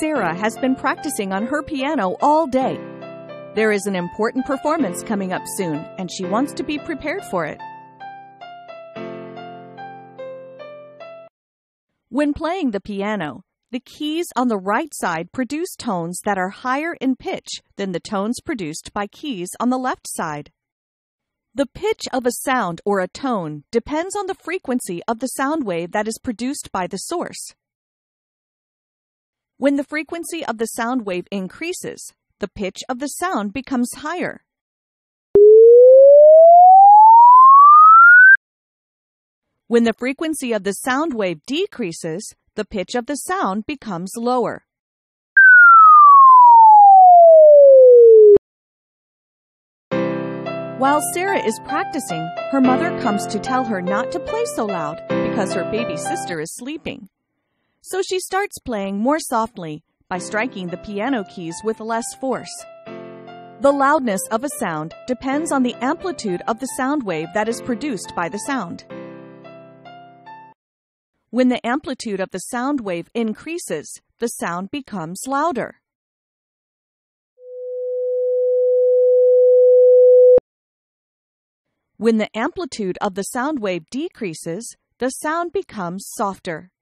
Sarah has been practicing on her piano all day. There is an important performance coming up soon, and she wants to be prepared for it. When playing the piano, the keys on the right side produce tones that are higher in pitch than the tones produced by keys on the left side. The pitch of a sound or a tone depends on the frequency of the sound wave that is produced by the source. When the frequency of the sound wave increases, the pitch of the sound becomes higher. When the frequency of the sound wave decreases, the pitch of the sound becomes lower. While Sarah is practicing, her mother comes to tell her not to play so loud because her baby sister is sleeping so she starts playing more softly by striking the piano keys with less force. The loudness of a sound depends on the amplitude of the sound wave that is produced by the sound. When the amplitude of the sound wave increases, the sound becomes louder. When the amplitude of the sound wave decreases, the sound becomes softer.